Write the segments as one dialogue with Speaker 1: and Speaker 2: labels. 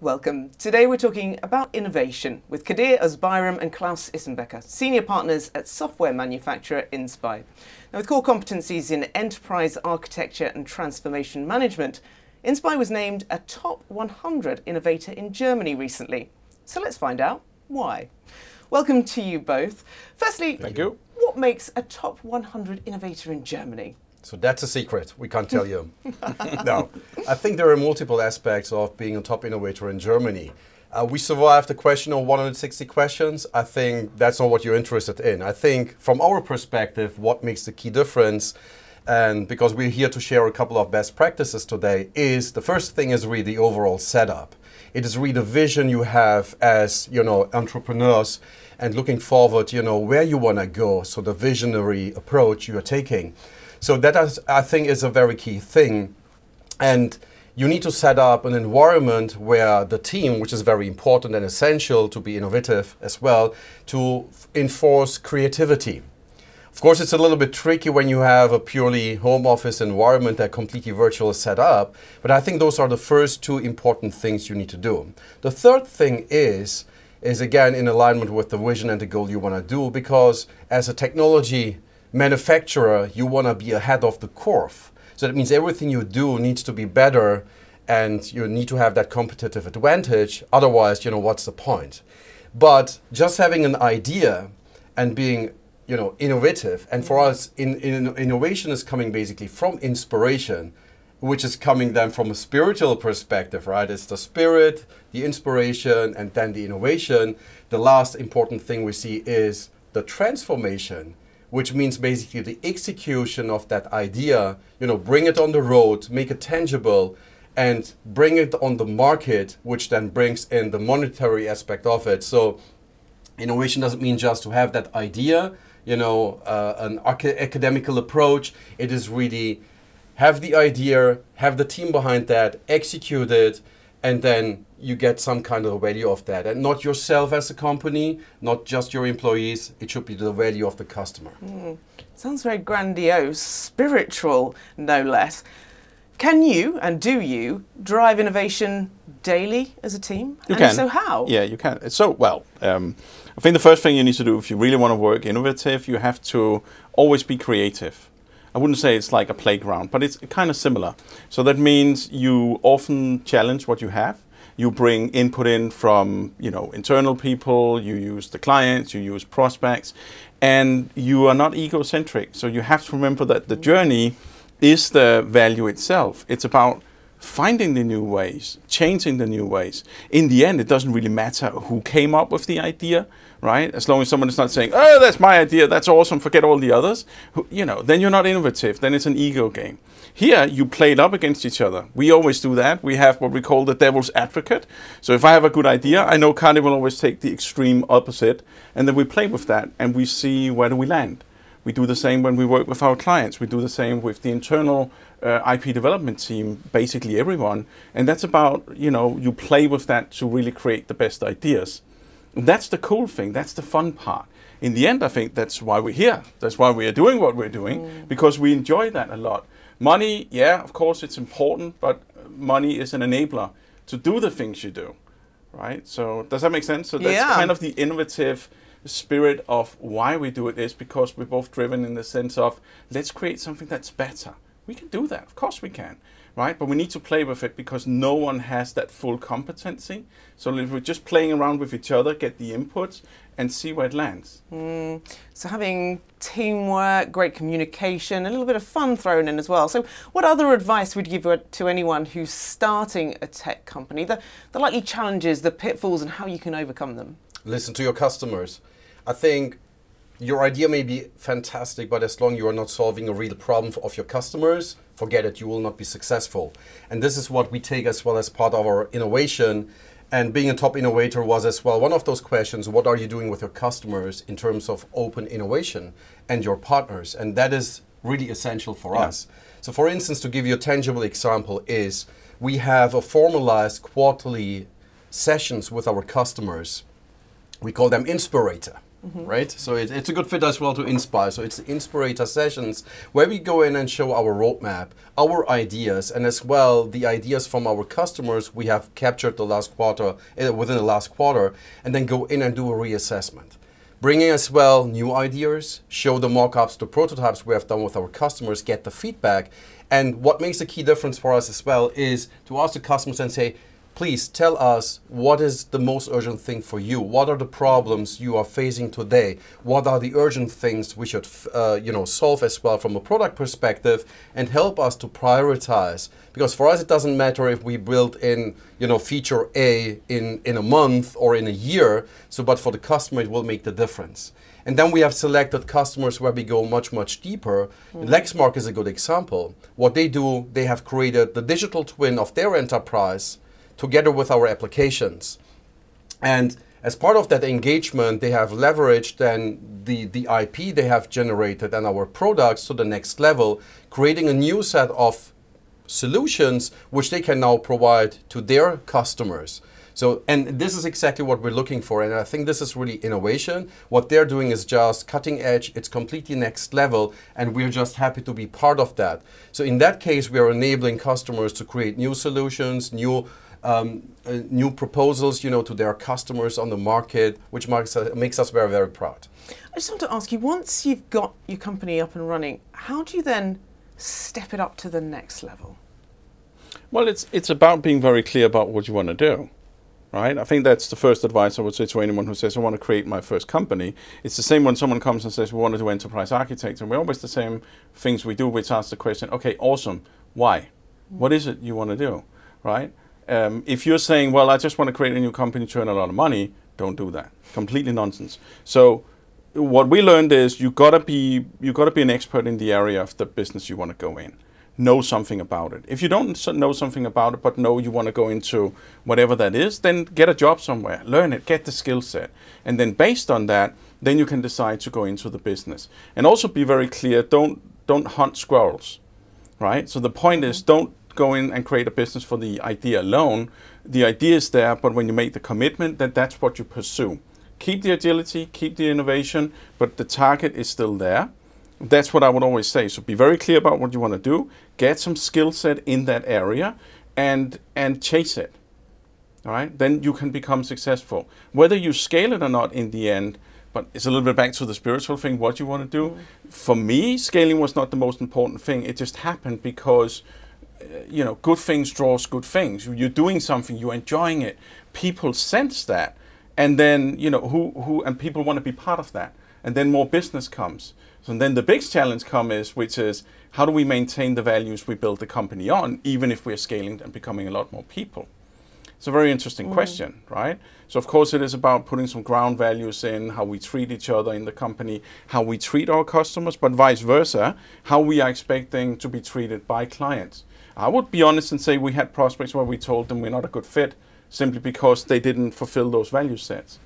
Speaker 1: Welcome. Today we're talking about innovation with Kadir Özbayram and Klaus Isenbecker, senior partners at software manufacturer Inspire. Now, with core competencies in enterprise architecture and transformation management, Inspire was named a top 100 innovator in Germany recently. So let's find out why. Welcome to you both. Firstly,
Speaker 2: Thank you.
Speaker 1: what makes a top 100 innovator in Germany?
Speaker 3: So that's a secret. We can't tell you. no. I think there are multiple aspects of being a top innovator in Germany. Uh, we survived the question of 160 questions. I think that's not what you're interested in. I think, from our perspective, what makes the key difference, and because we're here to share a couple of best practices today, is the first thing is really the overall setup. It is really the vision you have as you know entrepreneurs and looking forward, you know, where you want to go. So the visionary approach you are taking. So that is, I think is a very key thing. And you need to set up an environment where the team, which is very important and essential to be innovative as well, to enforce creativity. Of course, it's a little bit tricky when you have a purely home office environment that completely virtual is set up, but I think those are the first two important things you need to do. The third thing is, is again in alignment with the vision and the goal you want to do, because as a technology manufacturer, you want to be ahead of the curve. So that means everything you do needs to be better and you need to have that competitive advantage. Otherwise, you know, what's the point? But just having an idea and being, you know, innovative, and for us, in, in, innovation is coming basically from inspiration, which is coming then from a spiritual perspective, right? It's the spirit, the inspiration, and then the innovation. The last important thing we see is the transformation which means basically the execution of that idea, you know, bring it on the road, make it tangible, and bring it on the market, which then brings in the monetary aspect of it. So innovation doesn't mean just to have that idea, you know, uh, an academical approach. It is really have the idea, have the team behind that, execute it, and then you get some kind of value of that. And not yourself as a company, not just your employees, it should be the value of the customer. Mm.
Speaker 1: Sounds very grandiose, spiritual, no less. Can you and do you drive innovation daily as a team?
Speaker 2: You
Speaker 1: and
Speaker 2: can.
Speaker 1: So how?
Speaker 2: Yeah, you can. So well, um, I think the first thing you need to do if you really want to work innovative, you have to always be creative. I wouldn't say it's like a playground, but it's kind of similar. So that means you often challenge what you have. You bring input in from you know internal people. You use the clients. You use prospects, and you are not egocentric. So you have to remember that the journey is the value itself. It's about finding the new ways, changing the new ways. In the end, it doesn't really matter who came up with the idea, right? As long as someone is not saying, "Oh, that's my idea, that's awesome, forget all the others," you know, then you're not innovative. Then it's an ego game. Here, you play it up against each other. We always do that. We have what we call the devil's advocate. So if I have a good idea, I know Kadir will always take the extreme opposite, and then we play with that, and we see where do we land. We do the same when we work with our clients. We do the same with the internal uh, IP development team, basically everyone. And that's about, you know, you play with that to really create the best ideas. And that's the cool thing. That's the fun part. In the end, I think that's why we're here. That's why we are doing what we're doing, mm. because we enjoy that a lot. Money, yeah, of course, it's important, but money is an enabler to do the things you do, right? So does that make sense? So that's
Speaker 1: yeah.
Speaker 2: kind of the innovative spirit of why we do it is because we're both driven in the sense of let's create something that's better. We can do that, of course we can, right? But we need to play with it because no one has that full competency. So if we're just playing around with each other, get the inputs, and see where it lands.
Speaker 1: Mm. So having teamwork, great communication, a little bit of fun thrown in as well. So what other advice would you give to anyone who's starting a tech company? The, the likely challenges, the pitfalls, and how you can overcome them?
Speaker 3: Listen to your customers. I think your idea may be fantastic, but as long you are not solving a real problem of your customers, forget it, you will not be successful. And this is what we take as well as part of our innovation. And being a top innovator was as well one of those questions what are you doing with your customers in terms of open innovation and your partners? And that is really essential for yeah. us. So, for instance, to give you a tangible example, is we have a formalized quarterly sessions with our customers. We call them Inspirator. Right? So it, it's a good fit as well to Inspire. So it's Inspirator sessions where we go in and show our roadmap, our ideas, and as well the ideas from our customers we have captured the last quarter uh, within the last quarter, and then go in and do a reassessment. Bringing as well new ideas, show the mock-ups, the prototypes we have done with our customers, get the feedback, and what makes a key difference for us as well is to ask the customers and say, please tell us what is the most urgent thing for you. What are the problems you are facing today? What are the urgent things we should, uh, you know, solve as well from a product perspective, and help us to prioritize. Because for us, it doesn't matter if we build in, you know, feature A in in a month or in a year. So, but for the customer, it will make the difference. And then we have selected customers where we go much, much deeper. Mm. Lexmark is a good example. What they do, they have created the digital twin of their enterprise together with our applications. And as part of that engagement, they have leveraged then the, the IP they have generated and our products to the next level, creating a new set of solutions which they can now provide to their customers. So, and this is exactly what we're looking for. And I think this is really innovation. What they're doing is just cutting edge. It's completely next level. And we're just happy to be part of that. So in that case, we are enabling customers to create new solutions, new um, uh, new proposals, you know, to their customers on the market, which makes, uh, makes us very, very proud.
Speaker 1: I just want to ask you, once you've got your company up and running, how do you then step it up to the next level?
Speaker 2: Well, it's it's about being very clear about what you want to do, right? I think that's the first advice I would say to anyone who says I want to create my first company. It's the same when someone comes and says we want to do enterprise architecture, and we're always the same things we do, which ask the question, okay, awesome, why? Mm. What is it you want to do, right? Um, if you're saying, well, I just want to create a new company to earn a lot of money, don't do that. Completely nonsense. So what we learned is you gotta be you gotta be an expert in the area of the business you want to go in. Know something about it. If you don't know something about it, but know you want to go into whatever that is, then get a job somewhere, learn it, get the skill set, and then based on that, then you can decide to go into the business. And also be very clear. Don't don't hunt squirrels, right? So the point is, don't go in and create a business for the idea alone. The idea is there, but when you make the commitment, then that's what you pursue. Keep the agility, keep the innovation, but the target is still there. That's what I would always say. So be very clear about what you want to do, get some skill set in that area, and and chase it. All right, then you can become successful. Whether you scale it or not in the end, but it's a little bit back to the spiritual thing. What you want to do. Mm-hmm. For me, scaling was not the most important thing. It just happened because you know, good things draws good things. You're doing something, you're enjoying it. People sense that, and then you know who who and people want to be part of that, and then more business comes. So then the big challenge comes, which is how do we maintain the values we build the company on, even if we're scaling and becoming a lot more people. It's a very interesting mm. question, right? So of course it is about putting some ground values in how we treat each other in the company, how we treat our customers, but vice versa, how we are expecting to be treated by clients. I would be honest and say we had prospects where we told them we're not a good fit simply because they didn't fulfill those value sets.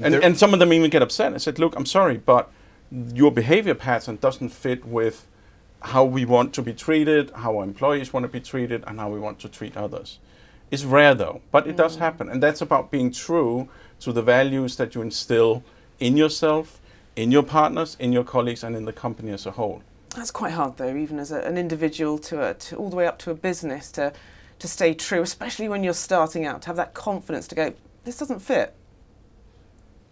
Speaker 2: And, and some of them even get upset. I said, look, I'm sorry, but your behavior pattern doesn't fit with how we want to be treated, how our employees want to be treated, and how we want to treat others. It's rare though, but it mm. does happen. And that's about being true to the values that you instill in yourself, in your partners, in your colleagues, and in the company as a whole.
Speaker 1: That's quite hard, though, even as a, an individual to, a, to all the way up to a business to to stay true, especially when you're starting out, to have that confidence to go, this doesn't fit.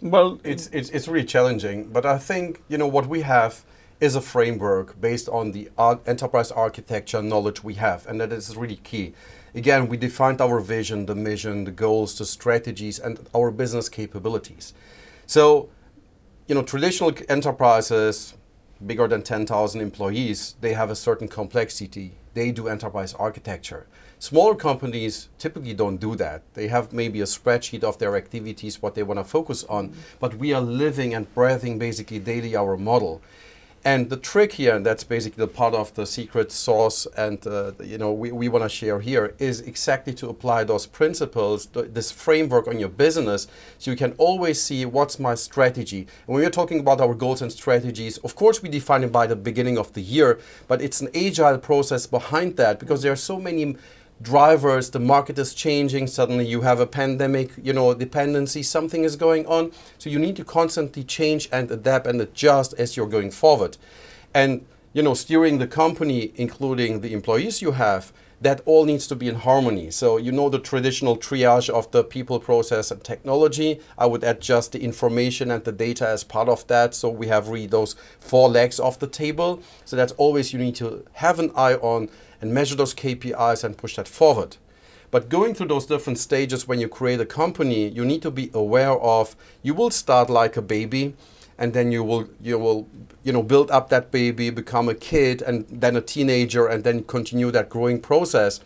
Speaker 3: Well, it's it's it's really challenging, but I think you know what we have is a framework based on the enterprise architecture knowledge we have, and that is really key. Again, we defined our vision, the mission, the goals, the strategies, and our business capabilities. So, you know, traditional enterprises bigger than 10,000 employees, they have a certain complexity. They do enterprise architecture. Smaller companies typically don't do that. They have maybe a spreadsheet of their activities, what they want to focus on, mm-hmm. but we are living and breathing basically daily our model. And the trick here, and that's basically the part of the secret sauce, and uh, you know we, we want to share here, is exactly to apply those principles, th- this framework on your business, so you can always see what's my strategy. And when we're talking about our goals and strategies, of course we define it by the beginning of the year, but it's an agile process behind that because there are so many drivers, the market is changing, suddenly you have a pandemic, you know, dependency, something is going on. So you need to constantly change and adapt and adjust as you're going forward. And, you know, steering the company, including the employees you have, that all needs to be in harmony. So you know the traditional triage of the people, process, and technology. I would add just the information and the data as part of that. So we have really those four legs of the table. So that's always you need to have an eye on and measure those KPIs and push that forward. But going through those different stages when you create a company, you need to be aware of you will start like a baby and then you will you will you know build up that baby become a kid and then a teenager and then continue that growing process.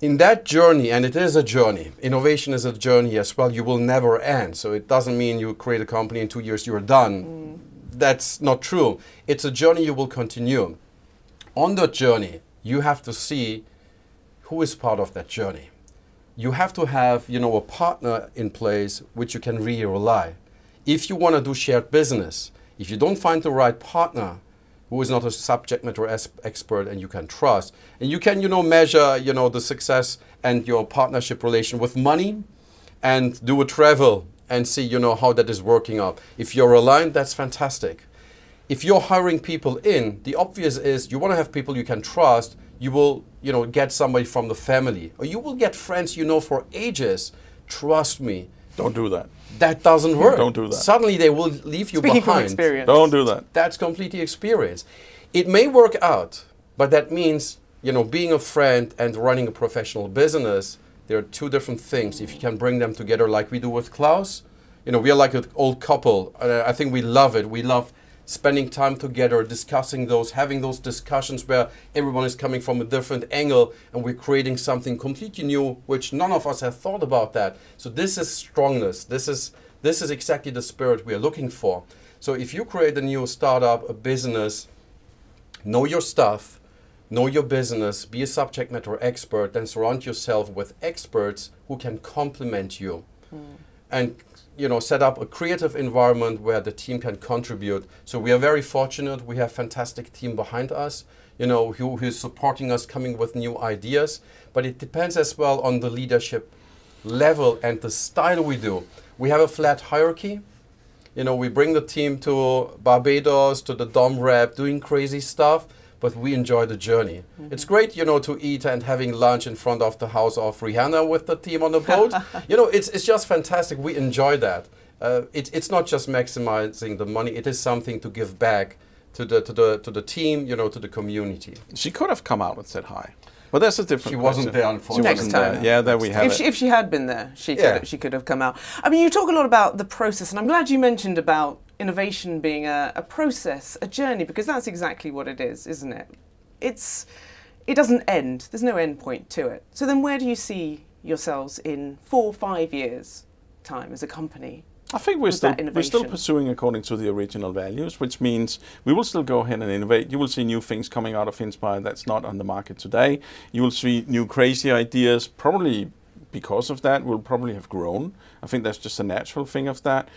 Speaker 3: In that journey and it is a journey innovation is a journey as well you will never end. So it doesn't mean you create a company in two years you're done. Mm. that's not true. It's a journey you will continue. On that journey you have to see who is part of that journey you have to have you know a partner in place which you can really rely if you want to do shared business, if you don't find the right partner who is not a subject matter expert and you can trust, and you can, you know, measure, you know, the success and your partnership relation with money and do a travel and see, you know, how that is working out. If you're aligned, that's fantastic. If you're hiring people in, the obvious is you want to have people you can trust. You will, you know, get somebody from the family, or you will get friends you know for ages. Trust me.
Speaker 2: Don't do that
Speaker 3: that doesn't work.
Speaker 2: Don't do that.
Speaker 3: Suddenly they will leave you
Speaker 1: Speaking
Speaker 3: behind.
Speaker 1: From experience.
Speaker 2: Don't do that.
Speaker 3: That's completely experience. It may work out, but that means, you know, being a friend and running a professional business, there are two different things. If you can bring them together like we do with Klaus, you know, we are like an old couple. Uh, I think we love it. We love spending time together, discussing those, having those discussions where everyone is coming from a different angle and we're creating something completely new, which none of us have thought about that. So this is strongness. This is this is exactly the spirit we are looking for. So if you create a new startup, a business, know your stuff, know your business, be a subject matter expert, then surround yourself with experts who can complement you. Mm. And you know, set up a creative environment where the team can contribute. So we are very fortunate. We have fantastic team behind us, you know, who, who is supporting us coming with new ideas. But it depends as well on the leadership level and the style we do. We have a flat hierarchy. You know, we bring the team to Barbados, to the Dom Rep, doing crazy stuff but we enjoy the journey. Mm -hmm. It's great, you know, to eat and having lunch in front of the house of Rihanna with the team on the boat. you know, it's, it's just fantastic. We enjoy that. Uh, it, it's not just maximizing the money, it is something to give back to the, to, the, to the team, you know, to the community.
Speaker 2: She could have come out and said hi. Well, that's a different.
Speaker 3: She
Speaker 2: question.
Speaker 3: wasn't there, unfortunately.
Speaker 1: Next time.
Speaker 2: There. Yeah, there we have
Speaker 1: if
Speaker 2: it.
Speaker 1: She, if she had been there, she could, yeah. she could have come out. I mean, you talk a lot about the process, and I'm glad you mentioned about innovation being a, a process, a journey, because that's exactly what it is, isn't it? It's, it doesn't end. There's no end point to it. So then where do you see yourselves in four, five years' time as a company?
Speaker 2: I think we're still we're still pursuing according to the original values, which means we will still go ahead and innovate. You will see new things coming out of Inspire that's not on the market today. You will see new crazy ideas. Probably because of that, we'll probably have grown. I think that's just a natural thing of that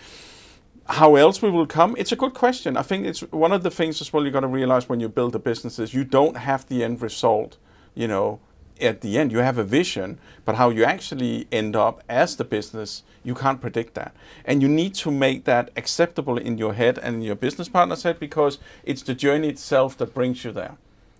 Speaker 2: how else we will come? It's a good question. I think it's one of the things as well you got to realize when you build a business is you don't have the end result, you know, at the end. You have a vision, but how you actually end up as the business, you can't predict that. And you need to make that acceptable in your head and in your business partner's head because it's the journey itself that brings you there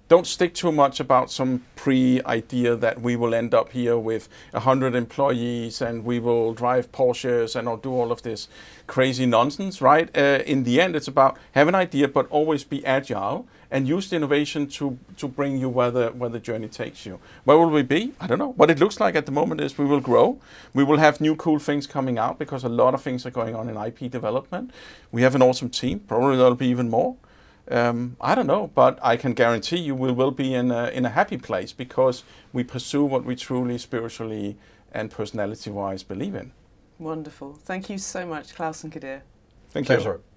Speaker 2: don't stick too much about some pre-idea that we will end up here with 100 employees and we will drive Porsches and I'll do all of this crazy nonsense, right? Uh, in the end, it's about have an idea, but always be agile and use the innovation to, to bring you where the, where the journey takes you. Where will we be? I don't know. What it looks like at the moment is we will grow. We will have new cool things coming out because a lot of things are going on in IP development. We have an awesome team. Probably there'll be even more. Um, I don't know, but I can guarantee you we will be in a, in a happy place because we pursue what we truly spiritually and personality-wise believe in.
Speaker 1: Wonderful. Thank you so much, Klaus and Kadir.
Speaker 2: Thank
Speaker 3: Pleasure.
Speaker 2: you.